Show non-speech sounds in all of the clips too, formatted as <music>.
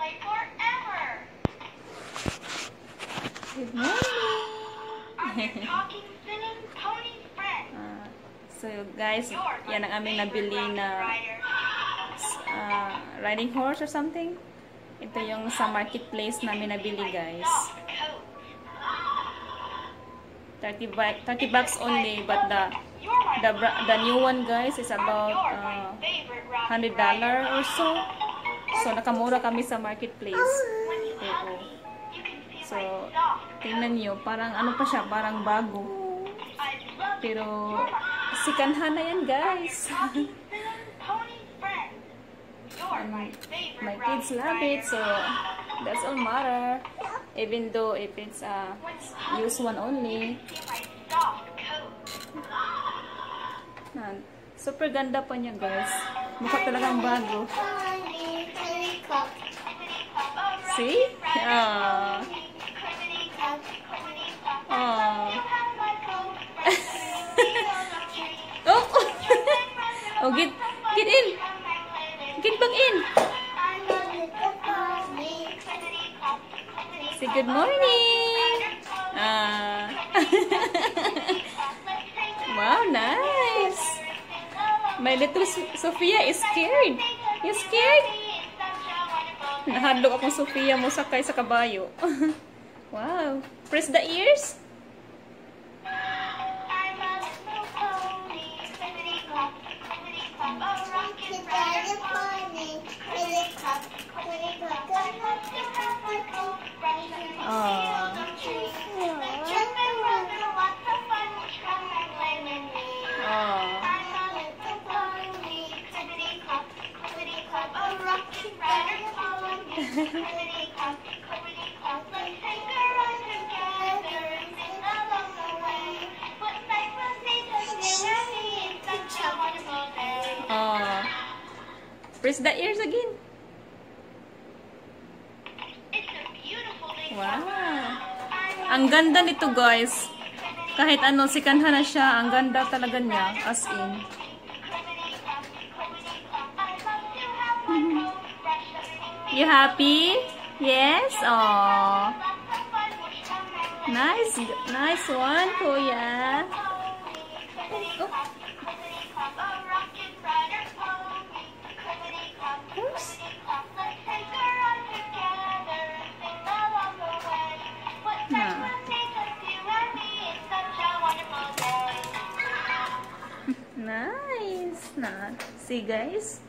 play forever. Good <gasps> morning! I'm <laughs> your talking, singing pony friend. Ah, so guys, You're yan ang aming nabili na ah, riding horse or something. Ito yung sa marketplace namin nabili guys. Soft coat. 30, bu- 30 bucks only but the the, the new one guys is about uh, rocket $100 rider. or so. So nakamura kami sa marketplace. Oo. So, tingnan nyo, parang ano pa siya, parang bago. Pero, sikanhan na yan guys. <laughs> You're my kids love it, so that's all matter. Even though if it's a hug use one only. Super ganda pa niya guys. Mukha talagang bago. See? Ah. Ah. Oh! <laughs> oh, get, get in! Get back in! Say good morning! Ah. <laughs> wow, nice! My little Sophia is scared. You scared? Nahadlok akong Sophia mo sakay sa kabayo. <laughs> wow. Press the ears. <laughs> Aww. Press the ears again. Wow. Ang ganda nito guys. Kahit ano, sikanhan na siya. Ang ganda talaga niya. As in. You happy? Yes? Aww. Nice. Nice one, Kuya. Oh. <laughs> Nice. Na. See guys?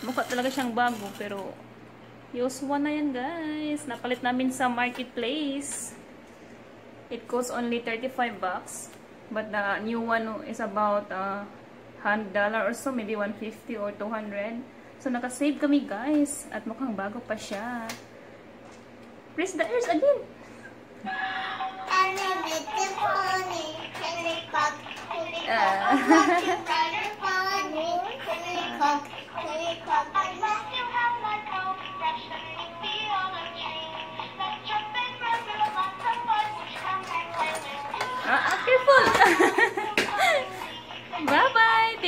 Mukha talaga siyang bago pero use one na yan guys. Napalit namin sa marketplace. It costs only 35 bucks. But the new one is about uh, $100 or so. Maybe 150 or 200. So nakasave kami guys. At mukhang bago pa siya. Press the ears again. Ah,